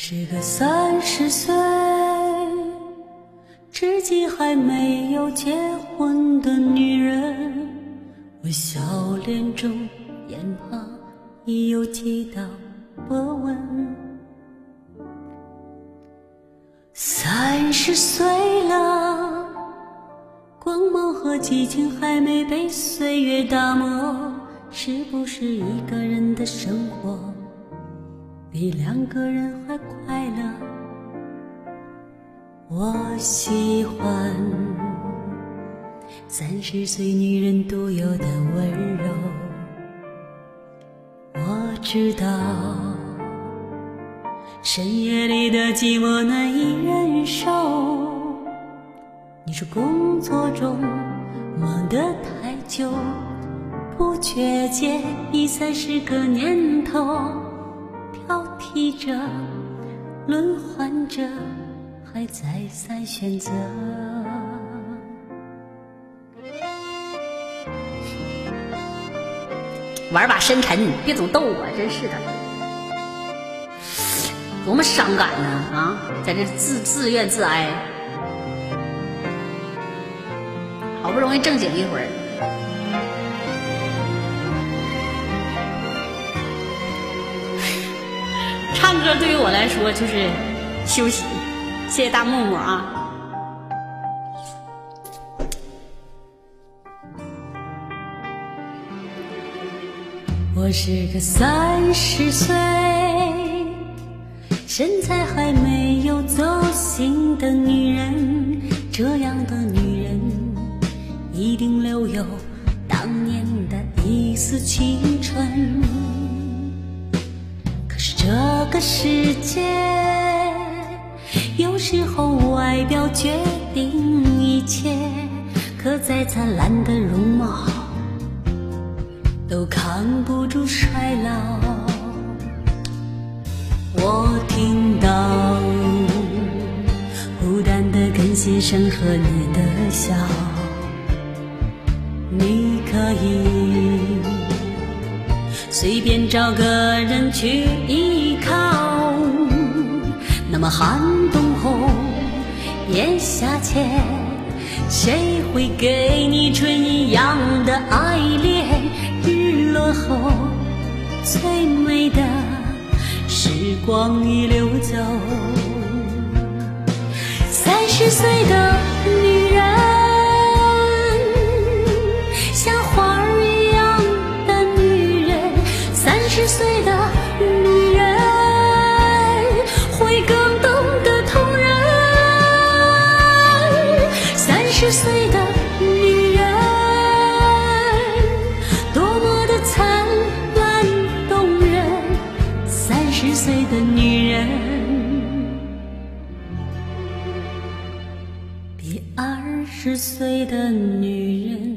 是个三十岁，至今还没有结婚的女人。我笑脸中眼旁已有几道波纹。三十岁了，光芒和激情还没被岁月打磨，是不是一个人的生活？比两个人还快乐。我喜欢三十岁女人独有的温柔。我知道深夜里的寂寞难以忍受。你说工作中忙得太久，不觉间已三十个年头。披着，轮换着，还再三选择。玩把深沉，别总逗我，真是的，多么伤感呢啊！在这自自怨自哀，好不容易正经一会儿。唱歌对于我来说就是休息，谢谢大木木啊！我是个三十岁，身材还没有走形的女人，这样的女人一定留有当年的一丝青春。这个世界有时候外表决定一切，可再灿烂的容貌都扛不住衰老。我听到孤单的根先生和你的笑，你可以。随便找个人去依靠，那么寒冬后炎夏前，谁会给你春一样的爱恋？日落后最美的时光已流走，三十岁的十岁的女人。